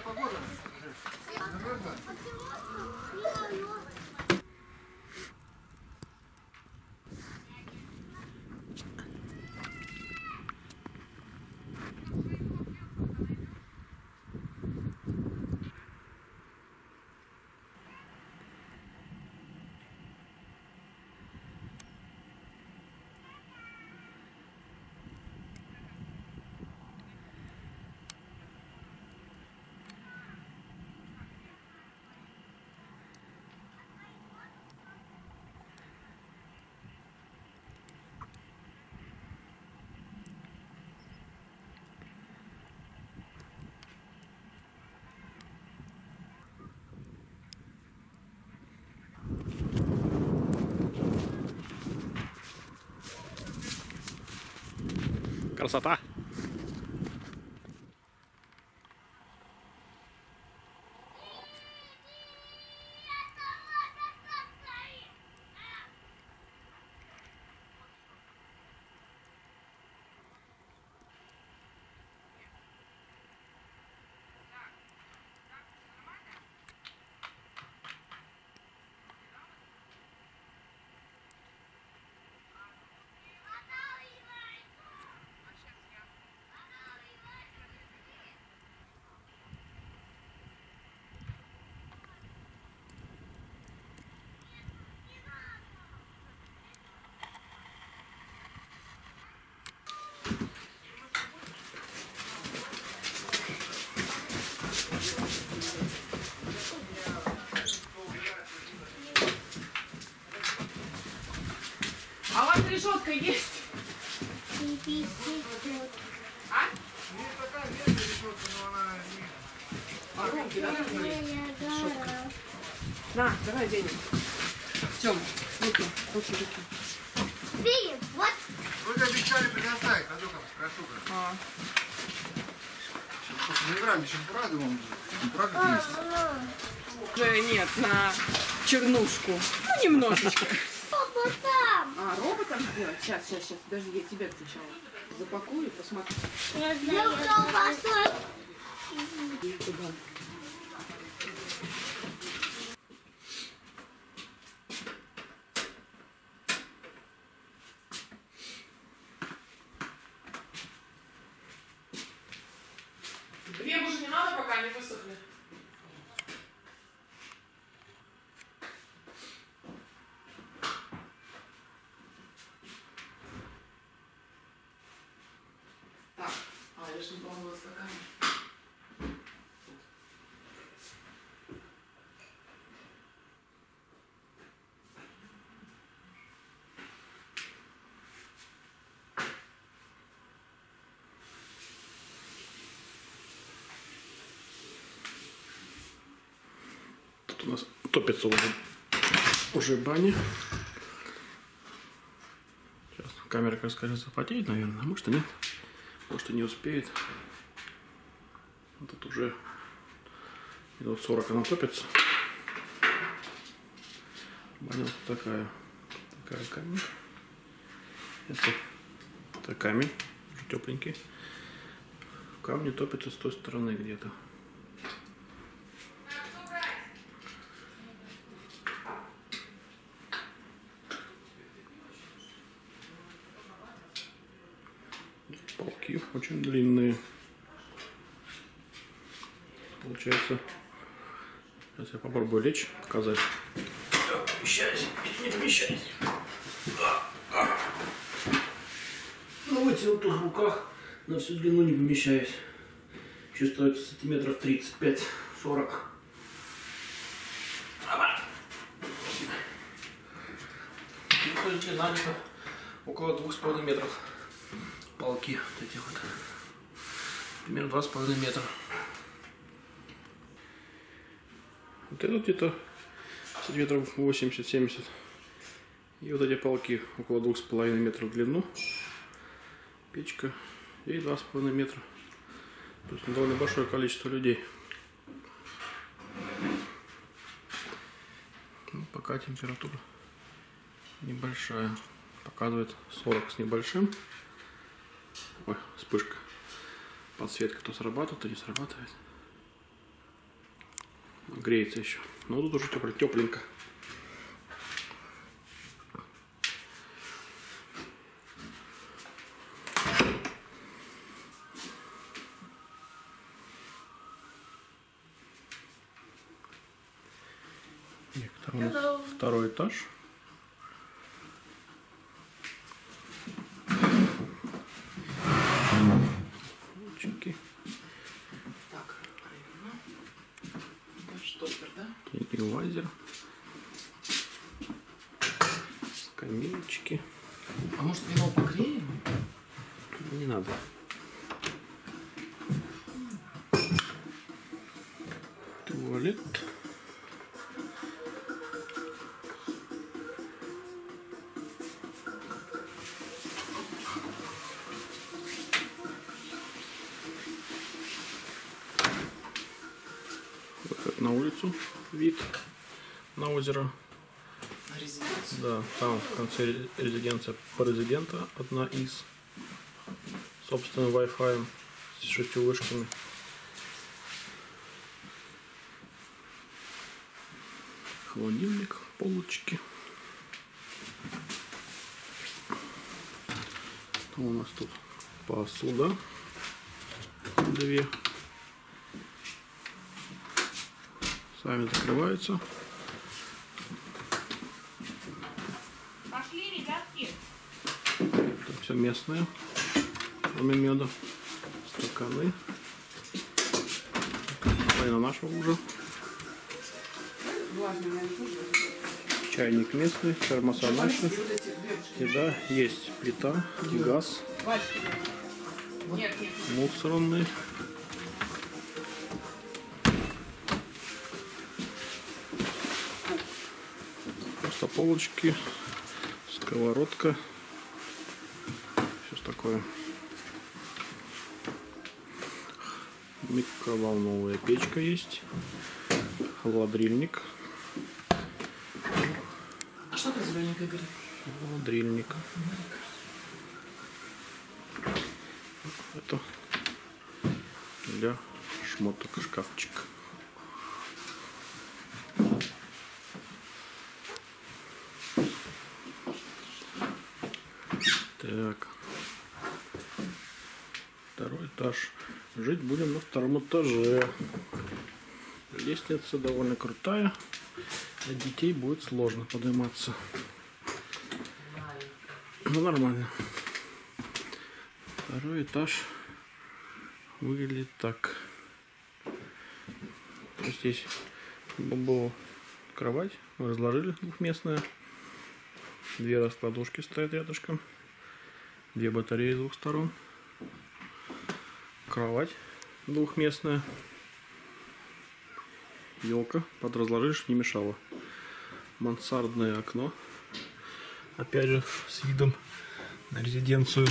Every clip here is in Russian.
Погода. Замерзла? Красота. А вас решетка есть? А? Такая ветка решетка, но она не... Руки, да? На, давай денег. Тём, руки, руки, руки. Видишь, вот Вроде обещали предоставить, а только спрошу. как. А, Слушай, мы играем шампура, думал, шампура есть. уже нет, на чернушку. Ну, немножечко. А, роботом сделать? Сейчас, сейчас, сейчас. Подожди, я тебе отвечала. Запакую и посмотрю. Я колбасой. Туда. Хлеб уже не надо, пока не высохли. Так, а я же не помыла стакан. Тут у нас топится уже, уже баня. Сейчас камера, как скажется, потеет, наверное, а может и нет. Может и не успеет. Тут уже минут 40 она топится. Баня вот такая. Такая камень. Это, это камень, уже тепленький. Камни топятся с той стороны где-то. Получается, сейчас я попробую лечь, показать. Помещаюсь, не помещаюсь. Ну, вытянутых в руках на всю длину не помещаюсь. Чувствуется сантиметров 35-40. Опа. Ну, длина где-то около двух с половиной метров. Палки вот эти вот. Примерно два с половиной метра. Вот этот где-то сантиметров 80-70. И вот эти палки около двух с половиной метров в длину. Печка и два с половиной метра. То есть довольно большое количество людей. Ну, пока температура небольшая. Показывает 40 с небольшим. Ой, вспышка. Подсветка то срабатывает, то не срабатывает. Греется еще. Но тут уже тепленько. второй этаж. Ручки. Так, правильно. Вот штопор, да? И лазер. Скамеечки. А может вино погреем? Не надо. Туалет. Выход на улицу, вид на озеро. На резиденцию. Да, там в конце ре- резиденция президента, одна из. Собственным Wi-Fi с шестью вышками. Холодильник, полочки. Что у нас тут? Посуда. Две. Сами закрываются. Пошли, ребятки. Это все местное. Кроме меда. Стаканы. Половина нашего уже. Чайник местный, термоса наши. Вот эти девушки. И да, есть плита, газ, мусорный. Просто полочки, сковородка. Все такое. Микроволновая печка есть. Холодрильник. Зелененькое говоришь? Холодрильник. Это для шмоток шкафчик. Так. Второй этаж. Жить будем на втором этаже. Лестница довольно крутая. Для детей будет сложно подниматься. Ну, нормально. Второй этаж выглядит так. Здесь была кровать, разложили двухместная. Две раскладушки стоят рядышком. Две батареи с двух сторон. Кровать двухместная. Елка под разложишь не мешала. Мансардное окно. Опять же с видом на резиденцию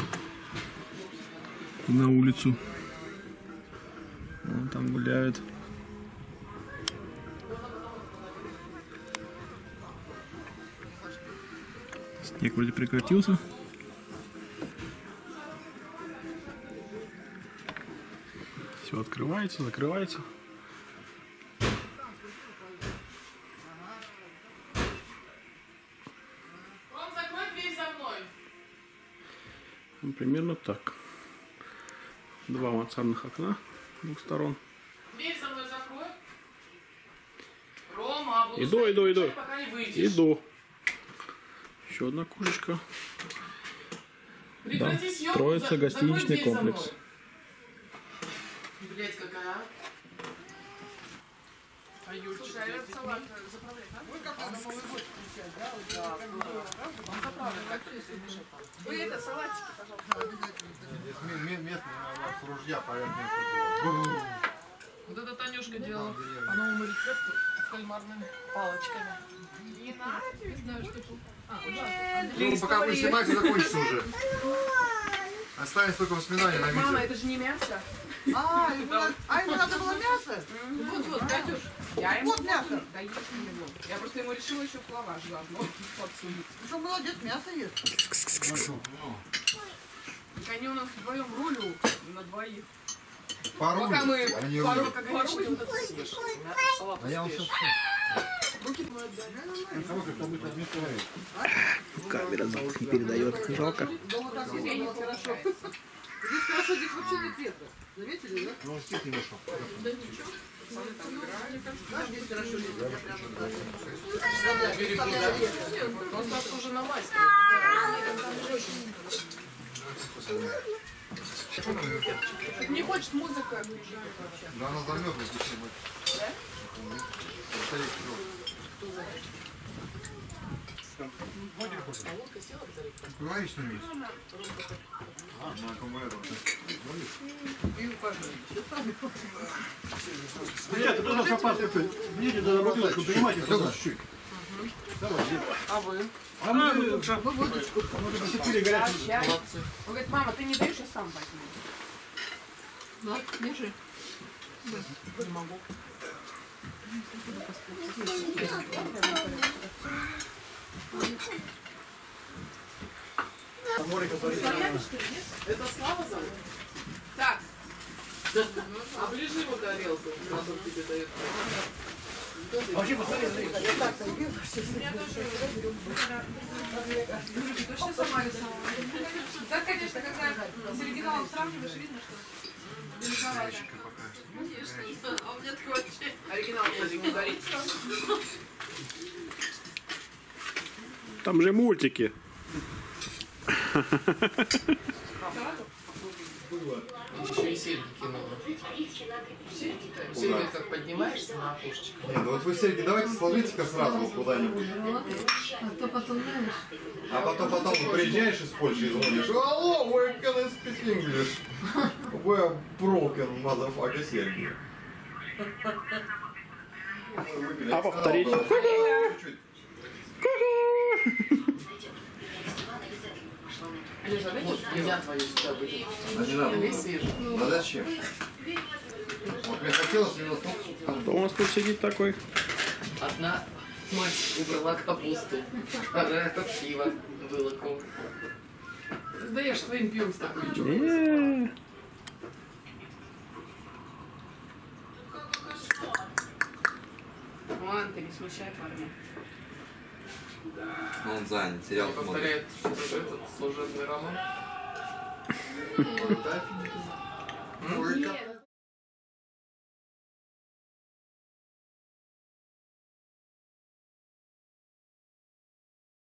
на улицу. Вон там гуляют. Снег вроде прекратился. Все открывается, закрывается. Ну, примерно так. Два мансардных окна с двух сторон. Дверь за мной закрой. Рома, буду Иду, иду, иду. пока не выйдешь. Иду. Еще одна кушечка. Прекрати Да, съемку, строится за- гостиничный комплекс. Блять, какая. А Юрчик, Слушай, а этот салат заправлять надо? Вы как на Новый год включать, да? Вот, да? Он как если лежит там. Вы это, салатики, пожалуйста. Местный с ружья поверх него. Вот это Танюшка делала по новому рецепту. с кальмарными палочками. Не надо, не знаю, что тут. А, да. Ну, пока вы снимаете, закончится уже. Останется только воспоминания на Мама, это же не мясо. А, ему а ему надо было мясо? Вот, вот, Катюш. Я ему Вот мясо. Да есть не его. Я просто ему решила еще в лаваш заодно подсунуть. Ну Что, молодец, мясо ест. Так они у нас вдвоем рулю на двоих. Пару Пока мы а не пару как горячий вот это съешь. А я вам сейчас. Камера звук не передает. Жалко. Здесь хорошо. Здесь вообще нет ветра. Заметили, да? Ну, стих не нашел. Да ничего. Да. Просто уже на. Не хочет музыка, вообще. Да она замерзла, если мы. Старик, А лодка села к заре? Говори что-нибудь. На кому это? И пожалуйста. Все сами. Ребята, тоже попасть такой. Видите, да, бутылочку принимайте Лёга, чуть-чуть. А вы? А мы, мы водочку, может быть, четыре горячие. Он говорит, мама, ты не даешь, я сам возьму. На, держи. Не могу. Это Слава зовут? Так. Оближи ему тарелку. Сразу тебе дает. Вообще, посмотри, смотри. Меня тоже Ты точно сама рисовала? Да, конечно, когда с оригиналом сравниваешь, видно, что далековато. Конечно, а у меня такое вообще... Оригинал тоже не горит. Там же мультики. Еще и серьги кинула. Серьги-то? Серьги как поднимаешься на окошечко. Нет, ну вот вы серьги давайте сложите-ка сразу куда-нибудь. А потом, потом приезжаешь из Польши и звонишь. Алло, where can I speak English? We're broken, motherfucker, серьги. А повторить? Чуть-чуть. Лежа, вот, я твою сюда выйду. А не надо. Ну зачем? Вот мне хотелось именно столько, Кто у нас тут сидит такой? Одна мать убрала капусту, вторая пиво вылоком. Да я ж твоим пивом с тобой Э, Ладно, ты не смущай парня. Он занят, сериал смотрит. Повторяет, что этот служебный роман. Нет,